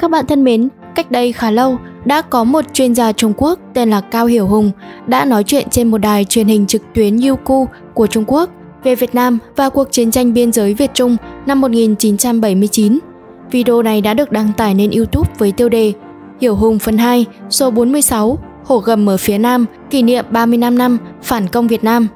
Các bạn thân mến, cách đây khá lâu, đã có một chuyên gia Trung Quốc tên là Cao Hiểu Hùng đã nói chuyện trên một đài truyền hình trực tuyến Youku của Trung Quốc về Việt Nam và cuộc chiến tranh biên giới Việt Trung năm 1979. Video này đã được đăng tải lên YouTube với tiêu đề Hiểu Hùng phần 2, số 46, Hổ gầm ở phía Nam, kỷ niệm 35 năm phản công Việt Nam.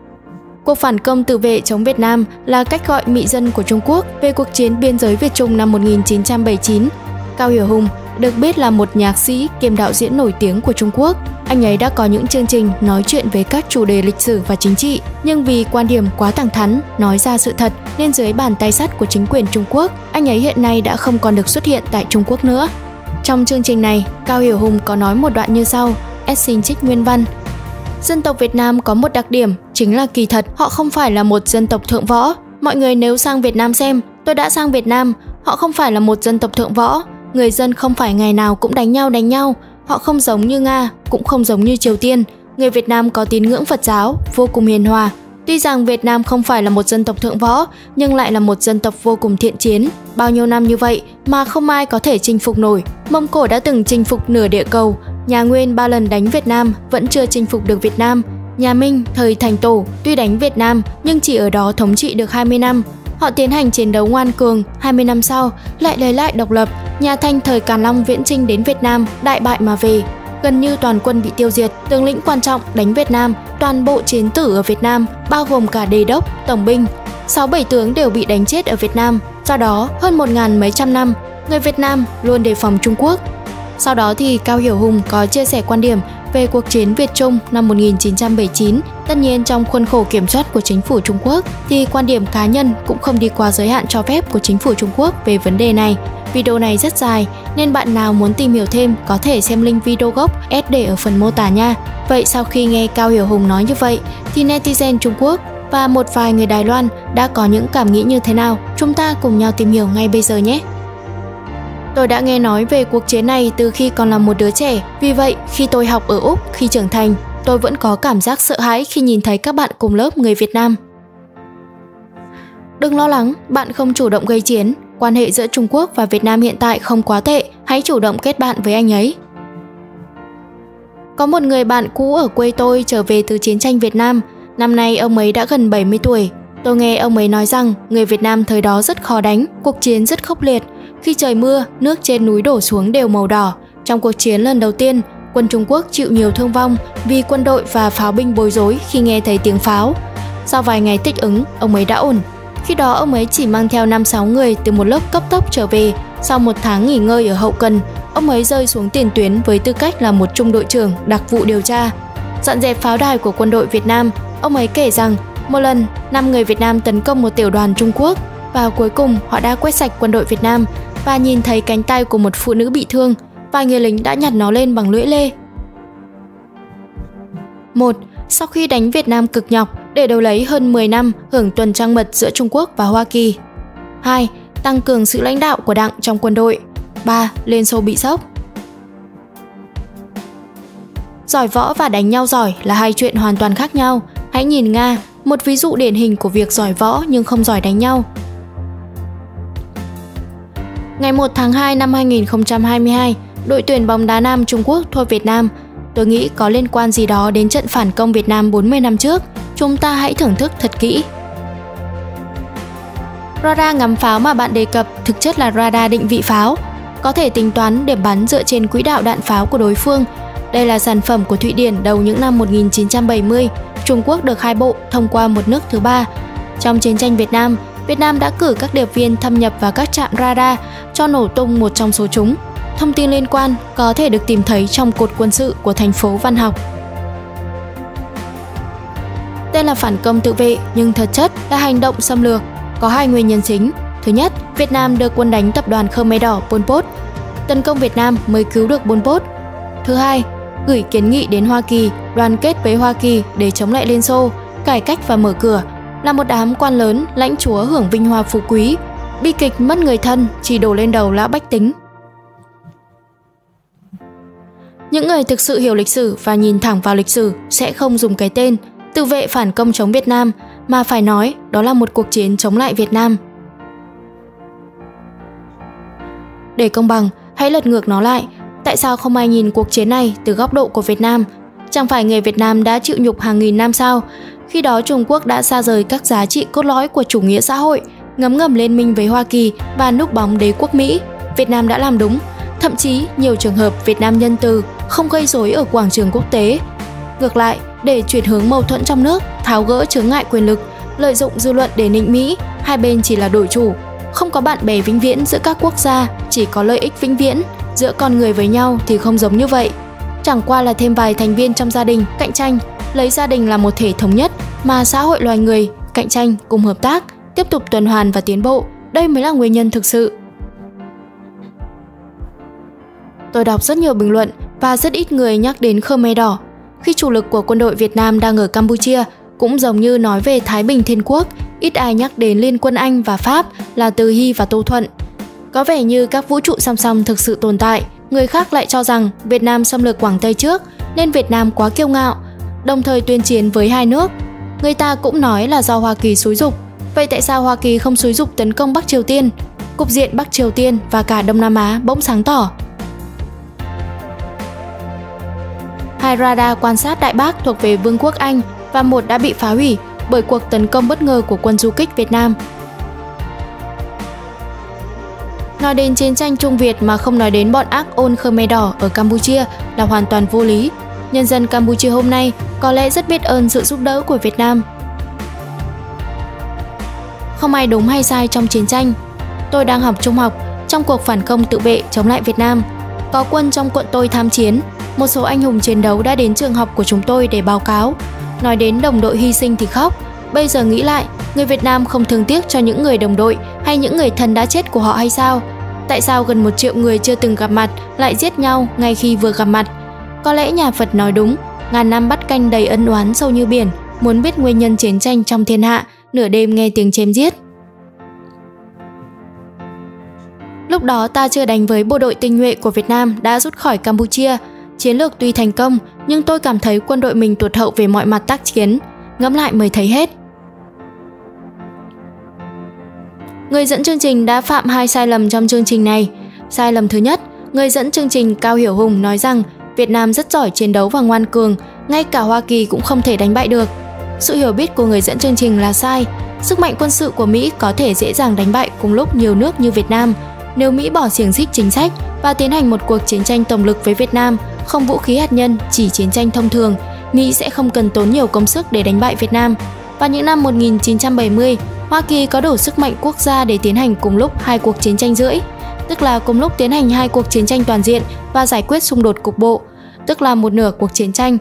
Cuộc phản công tự vệ chống Việt Nam là cách gọi mị dân của Trung Quốc về cuộc chiến biên giới Việt Trung năm 1979. Cao Hiểu Hùng được biết là một nhạc sĩ kiêm đạo diễn nổi tiếng của Trung Quốc. Anh ấy đã có những chương trình nói chuyện về các chủ đề lịch sử và chính trị, nhưng vì quan điểm quá thẳng thắn, nói ra sự thật nên dưới bàn tay sắt của chính quyền Trung Quốc, anh ấy hiện nay đã không còn được xuất hiện tại Trung Quốc nữa. Trong chương trình này, Cao Hiểu Hùng có nói một đoạn như sau, S xin trích nguyên văn. Dân tộc Việt Nam có một đặc điểm, chính là kỳ thật họ không phải là một dân tộc thượng võ. Mọi người nếu sang Việt Nam xem, tôi đã sang Việt Nam, họ không phải là một dân tộc thượng võ, người dân không phải ngày nào cũng đánh nhau đánh nhau, họ không giống như Nga, cũng không giống như Triều Tiên. Người Việt Nam có tín ngưỡng Phật giáo, vô cùng hiền hòa. Tuy rằng Việt Nam không phải là một dân tộc thượng võ, nhưng lại là một dân tộc vô cùng thiện chiến. Bao nhiêu năm như vậy mà không ai có thể chinh phục nổi. Mông Cổ đã từng chinh phục nửa địa cầu, nhà Nguyên ba lần đánh Việt Nam vẫn chưa chinh phục được Việt Nam. Nhà Minh, thời thành tổ, tuy đánh Việt Nam nhưng chỉ ở đó thống trị được 20 năm. Họ tiến hành chiến đấu ngoan cường, 20 năm sau lại lấy lại độc lập, nhà Thanh thời Càn Long viễn chinh đến Việt Nam, đại bại mà về. Gần như toàn quân bị tiêu diệt, tướng lĩnh quan trọng đánh Việt Nam, toàn bộ chiến tử ở Việt Nam, bao gồm cả đề đốc, tổng binh. 6-7 tướng đều bị đánh chết ở Việt Nam, do đó hơn một ngàn mấy trăm năm, người Việt Nam luôn đề phòng Trung Quốc. Sau đó thì Cao Hiểu Hùng có chia sẻ quan điểm về cuộc chiến Việt Trung năm 1979. Tất nhiên trong khuôn khổ kiểm soát của chính phủ Trung Quốc, thì quan điểm cá nhân cũng không đi qua giới hạn cho phép của chính phủ Trung Quốc về vấn đề này. Video này rất dài, nên bạn nào muốn tìm hiểu thêm có thể xem link video gốc S để ở phần mô tả nha. Vậy sau khi nghe Cao Hiểu Hùng nói như vậy, thì netizen Trung Quốc và một vài người Đài Loan đã có những cảm nghĩ như thế nào? Chúng ta cùng nhau tìm hiểu ngay bây giờ nhé. Tôi đã nghe nói về cuộc chiến này từ khi còn là một đứa trẻ, vì vậy khi tôi học ở Úc khi trưởng thành, tôi vẫn có cảm giác sợ hãi khi nhìn thấy các bạn cùng lớp người Việt Nam. Đừng lo lắng, bạn không chủ động gây chiến, quan hệ giữa Trung Quốc và Việt Nam hiện tại không quá tệ, hãy chủ động kết bạn với anh ấy. Có một người bạn cũ ở quê tôi trở về từ chiến tranh Việt Nam, năm nay ông ấy đã gần 70 tuổi. Tôi nghe ông ấy nói rằng người Việt Nam thời đó rất khó đánh, cuộc chiến rất khốc liệt, khi trời mưa, nước trên núi đổ xuống đều màu đỏ. Trong cuộc chiến lần đầu tiên, quân Trung Quốc chịu nhiều thương vong vì quân đội và pháo binh bối rối khi nghe thấy tiếng pháo. Sau vài ngày thích ứng, ông ấy đã ổn. Khi đó ông ấy chỉ mang theo 5-6 người từ một lớp cấp tốc trở về. Sau một tháng nghỉ ngơi ở hậu cần, ông ấy rơi xuống tiền tuyến với tư cách là một trung đội trưởng đặc vụ điều tra. Dọn dẹp pháo đài của quân đội Việt Nam, ông ấy kể rằng một lần, năm người Việt Nam tấn công một tiểu đoàn Trung Quốc và cuối cùng họ đã quét sạch quân đội Việt Nam và nhìn thấy cánh tay của một phụ nữ bị thương, vài người lính đã nhặt nó lên bằng lưỡi lê. Một, Sau khi đánh Việt Nam cực nhọc để đầu lấy hơn 10 năm hưởng tuần trăng mật giữa Trung Quốc và Hoa Kỳ. 2. Tăng cường sự lãnh đạo của đảng trong quân đội. 3. Liên Xô bị sốc. Giỏi võ và đánh nhau giỏi là hai chuyện hoàn toàn khác nhau. Hãy nhìn Nga, một ví dụ điển hình của việc giỏi võ nhưng không giỏi đánh nhau. Ngày 1 tháng 2 năm 2022, đội tuyển bóng đá nam Trung Quốc thua Việt Nam. Tôi nghĩ có liên quan gì đó đến trận phản công Việt Nam 40 năm trước. Chúng ta hãy thưởng thức thật kỹ. Radar ngắm pháo mà bạn đề cập thực chất là radar định vị pháo, có thể tính toán điểm bắn dựa trên quỹ đạo đạn pháo của đối phương. Đây là sản phẩm của Thụy Điển đầu những năm 1970. Trung Quốc được hai bộ thông qua một nước thứ ba. Trong chiến tranh Việt Nam, Việt Nam đã cử các điệp viên thâm nhập vào các trạm radar cho nổ tung một trong số chúng. Thông tin liên quan có thể được tìm thấy trong cột quân sự của thành phố Văn Học. Tên là phản công tự vệ nhưng thật chất là hành động xâm lược. Có hai nguyên nhân chính. Thứ nhất, Việt Nam được quân đánh tập đoàn Khmer Đỏ Pol Pot. Tấn công Việt Nam mới cứu được Pol Pot. Thứ hai, gửi kiến nghị đến Hoa Kỳ đoàn kết với Hoa Kỳ để chống lại Liên Xô, cải cách và mở cửa là một đám quan lớn lãnh chúa hưởng vinh hoa phú quý bi kịch mất người thân chỉ đổ lên đầu lão bách tính những người thực sự hiểu lịch sử và nhìn thẳng vào lịch sử sẽ không dùng cái tên tự vệ phản công chống Việt Nam mà phải nói đó là một cuộc chiến chống lại Việt Nam. Để công bằng, hãy lật ngược nó lại, tại sao không ai nhìn cuộc chiến này từ góc độ của Việt Nam? Chẳng phải người Việt Nam đã chịu nhục hàng nghìn năm sao? Khi đó Trung Quốc đã xa rời các giá trị cốt lõi của chủ nghĩa xã hội, ngấm ngầm liên minh với Hoa Kỳ và núp bóng đế quốc Mỹ. Việt Nam đã làm đúng, thậm chí nhiều trường hợp Việt Nam nhân từ, không gây rối ở quảng trường quốc tế. Ngược lại, để chuyển hướng mâu thuẫn trong nước, tháo gỡ chướng ngại quyền lực, lợi dụng dư luận để nịnh Mỹ, hai bên chỉ là đổi chủ, không có bạn bè vĩnh viễn giữa các quốc gia, chỉ có lợi ích vĩnh viễn, giữa con người với nhau thì không giống như vậy. Chẳng qua là thêm vài thành viên trong gia đình cạnh tranh, lấy gia đình là một thể thống nhất mà xã hội loài người cạnh tranh cùng hợp tác, tiếp tục tuần hoàn và tiến bộ. Đây mới là nguyên nhân thực sự. Tôi đọc rất nhiều bình luận và rất ít người nhắc đến Khmer Đỏ. Khi chủ lực của quân đội Việt Nam đang ở Campuchia, cũng giống như nói về Thái Bình Thiên Quốc, ít ai nhắc đến Liên quân Anh và Pháp là Từ Hy và Tô Thuận. Có vẻ như các vũ trụ song song thực sự tồn tại, người khác lại cho rằng Việt Nam xâm lược Quảng Tây trước nên Việt Nam quá kiêu ngạo, đồng thời tuyên chiến với hai nước. Người ta cũng nói là do Hoa Kỳ xúi dục. Vậy tại sao Hoa Kỳ không xúi dục tấn công Bắc Triều Tiên? Cục diện Bắc Triều Tiên và cả Đông Nam Á bỗng sáng tỏ. Hai radar quan sát Đại Bác thuộc về Vương quốc Anh và một đã bị phá hủy bởi cuộc tấn công bất ngờ của quân du kích Việt Nam. Nói đến chiến tranh Trung Việt mà không nói đến bọn ác ôn Khmer Đỏ ở Campuchia là hoàn toàn vô lý. Nhân dân Campuchia hôm nay có lẽ rất biết ơn sự giúp đỡ của Việt Nam. Không ai đúng hay sai trong chiến tranh. Tôi đang học trung học trong cuộc phản công tự vệ chống lại Việt Nam. Có quân trong quận tôi tham chiến, một số anh hùng chiến đấu đã đến trường học của chúng tôi để báo cáo. Nói đến đồng đội hy sinh thì khóc. Bây giờ nghĩ lại, người Việt Nam không thương tiếc cho những người đồng đội hay những người thân đã chết của họ hay sao? Tại sao gần một triệu người chưa từng gặp mặt lại giết nhau ngay khi vừa gặp mặt? Có lẽ nhà Phật nói đúng, ngàn năm bắt canh đầy ân oán sâu như biển, muốn biết nguyên nhân chiến tranh trong thiên hạ, nửa đêm nghe tiếng chém giết. Lúc đó ta chưa đánh với bộ đội tinh nhuệ của Việt Nam đã rút khỏi Campuchia. Chiến lược tuy thành công, nhưng tôi cảm thấy quân đội mình tụt hậu về mọi mặt tác chiến. Ngẫm lại mới thấy hết. Người dẫn chương trình đã phạm hai sai lầm trong chương trình này. Sai lầm thứ nhất, người dẫn chương trình Cao Hiểu Hùng nói rằng Việt Nam rất giỏi chiến đấu và ngoan cường, ngay cả Hoa Kỳ cũng không thể đánh bại được. Sự hiểu biết của người dẫn chương trình là sai. Sức mạnh quân sự của Mỹ có thể dễ dàng đánh bại cùng lúc nhiều nước như Việt Nam. Nếu Mỹ bỏ xiềng xích chính sách và tiến hành một cuộc chiến tranh tổng lực với Việt Nam, không vũ khí hạt nhân, chỉ chiến tranh thông thường, Mỹ sẽ không cần tốn nhiều công sức để đánh bại Việt Nam. Vào những năm 1970, Hoa Kỳ có đủ sức mạnh quốc gia để tiến hành cùng lúc hai cuộc chiến tranh rưỡi, tức là cùng lúc tiến hành hai cuộc chiến tranh toàn diện và giải quyết xung đột cục bộ, tức là một nửa cuộc chiến tranh,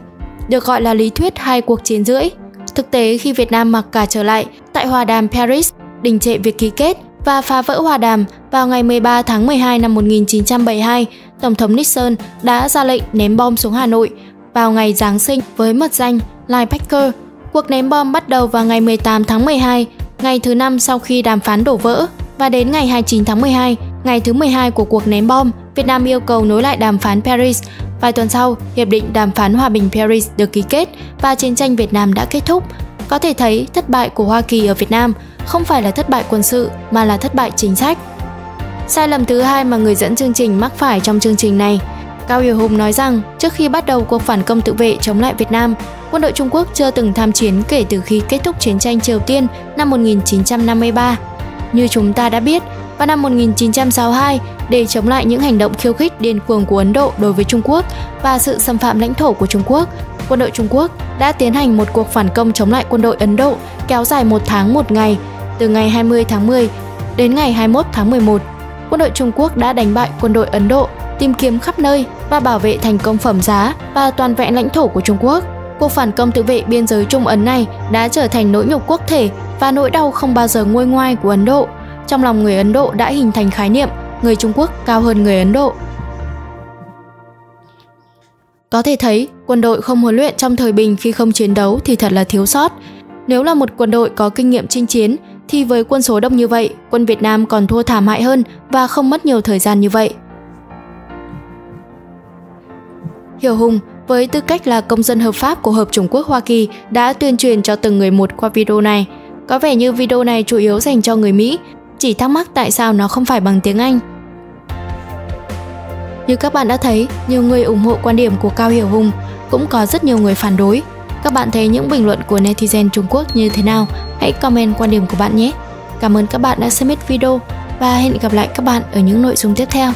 được gọi là lý thuyết hai cuộc chiến rưỡi. Thực tế khi Việt Nam mặc cả trở lại tại hòa đàm Paris, đình trệ việc ký kết và phá vỡ hòa đàm vào ngày 13 tháng 12 năm 1972, Tổng thống Nixon đã ra lệnh ném bom xuống Hà Nội vào ngày Giáng sinh với mật danh Linebacker. Cuộc ném bom bắt đầu vào ngày 18 tháng 12 ngày thứ năm sau khi đàm phán đổ vỡ và đến ngày 29 tháng 12, ngày thứ 12 của cuộc ném bom, Việt Nam yêu cầu nối lại đàm phán Paris. Vài tuần sau, hiệp định đàm phán hòa bình Paris được ký kết và chiến tranh Việt Nam đã kết thúc. Có thể thấy thất bại của Hoa Kỳ ở Việt Nam không phải là thất bại quân sự mà là thất bại chính sách. Sai lầm thứ hai mà người dẫn chương trình mắc phải trong chương trình này Cao Hiểu Hùng nói rằng trước khi bắt đầu cuộc phản công tự vệ chống lại Việt Nam, quân đội Trung Quốc chưa từng tham chiến kể từ khi kết thúc chiến tranh Triều Tiên năm 1953. Như chúng ta đã biết, vào năm 1962, để chống lại những hành động khiêu khích điên cuồng của Ấn Độ đối với Trung Quốc và sự xâm phạm lãnh thổ của Trung Quốc, quân đội Trung Quốc đã tiến hành một cuộc phản công chống lại quân đội Ấn Độ kéo dài một tháng một ngày, từ ngày 20 tháng 10 đến ngày 21 tháng 11. Quân đội Trung Quốc đã đánh bại quân đội Ấn Độ tìm kiếm khắp nơi và bảo vệ thành công phẩm giá và toàn vẹn lãnh thổ của Trung Quốc. Cuộc phản công tự vệ biên giới Trung Ấn này đã trở thành nỗi nhục quốc thể và nỗi đau không bao giờ nguôi ngoai của Ấn Độ. Trong lòng người Ấn Độ đã hình thành khái niệm người Trung Quốc cao hơn người Ấn Độ. Có thể thấy, quân đội không huấn luyện trong thời bình khi không chiến đấu thì thật là thiếu sót. Nếu là một quân đội có kinh nghiệm chinh chiến, thì với quân số đông như vậy, quân Việt Nam còn thua thảm hại hơn và không mất nhiều thời gian như vậy. Hiểu Hùng, với tư cách là công dân hợp pháp của Hợp Chủng Quốc Hoa Kỳ, đã tuyên truyền cho từng người một qua video này. Có vẻ như video này chủ yếu dành cho người Mỹ, chỉ thắc mắc tại sao nó không phải bằng tiếng Anh. Như các bạn đã thấy, nhiều người ủng hộ quan điểm của Cao Hiểu Hùng, cũng có rất nhiều người phản đối. Các bạn thấy những bình luận của netizen Trung Quốc như thế nào? Hãy comment quan điểm của bạn nhé. Cảm ơn các bạn đã xem hết video và hẹn gặp lại các bạn ở những nội dung tiếp theo.